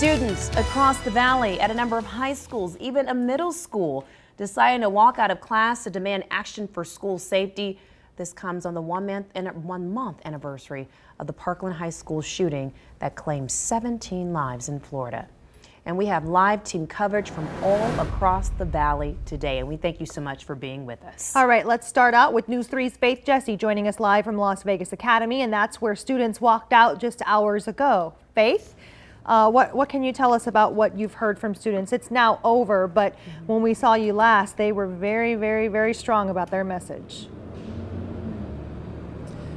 Students across the valley at a number of high schools, even a middle school, deciding to walk out of class to demand action for school safety. This comes on the one month, and one month anniversary of the Parkland High School shooting that claimed 17 lives in Florida. And we have live team coverage from all across the valley today. And we thank you so much for being with us. All right, let's start out with News 3's Faith Jesse joining us live from Las Vegas Academy. And that's where students walked out just hours ago. Faith? Uh, what, what can you tell us about what you've heard from students? It's now over, but mm -hmm. when we saw you last, they were very, very, very strong about their message.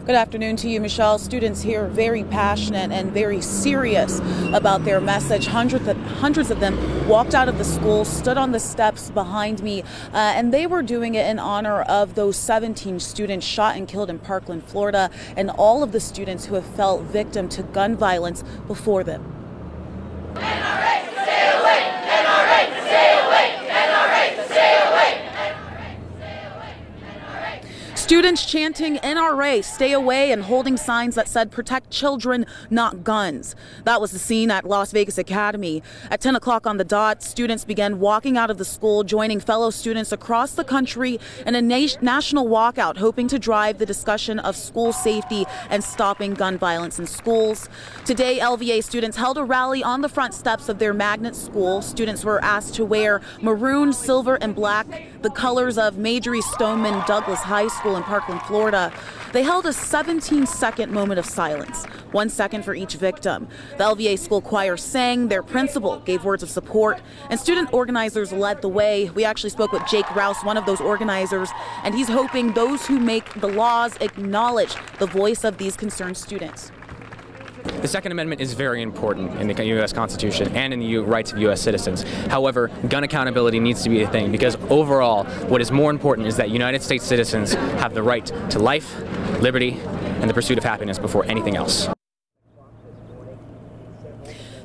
Good afternoon to you, Michelle. Students here very passionate and very serious about their message. Hundreds of, hundreds of them walked out of the school, stood on the steps behind me, uh, and they were doing it in honor of those 17 students shot and killed in Parkland, Florida, and all of the students who have fell victim to gun violence before them. Students chanting NRA, stay away, and holding signs that said protect children, not guns. That was the scene at Las Vegas Academy. At 10 o'clock on the dot, students began walking out of the school, joining fellow students across the country in a na national walkout, hoping to drive the discussion of school safety and stopping gun violence in schools. Today, LVA students held a rally on the front steps of their magnet school. Students were asked to wear maroon, silver, and black, the colors of Marjory Stoneman Douglas High School in Parkland, Florida. They held a 17 second moment of silence, one second for each victim. The LVA school choir sang, their principal gave words of support, and student organizers led the way. We actually spoke with Jake Rouse, one of those organizers, and he's hoping those who make the laws acknowledge the voice of these concerned students. The Second Amendment is very important in the U.S. Constitution and in the rights of U.S. citizens. However, gun accountability needs to be a thing because overall, what is more important is that United States citizens have the right to life, liberty, and the pursuit of happiness before anything else.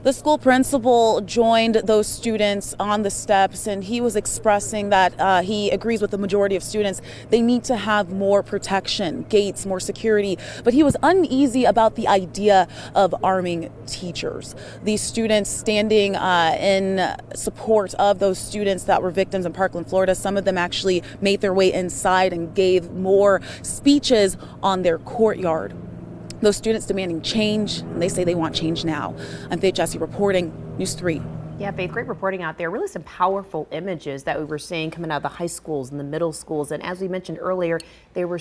The school principal joined those students on the steps and he was expressing that uh, he agrees with the majority of students. They need to have more protection, gates, more security. But he was uneasy about the idea of arming teachers. These students standing uh, in support of those students that were victims in Parkland, Florida, some of them actually made their way inside and gave more speeches on their courtyard those students demanding change, and they say they want change now. I'm Faith Jesse reporting, News 3. Yeah, Faith, great reporting out there. Really some powerful images that we were seeing coming out of the high schools and the middle schools. And as we mentioned earlier, they were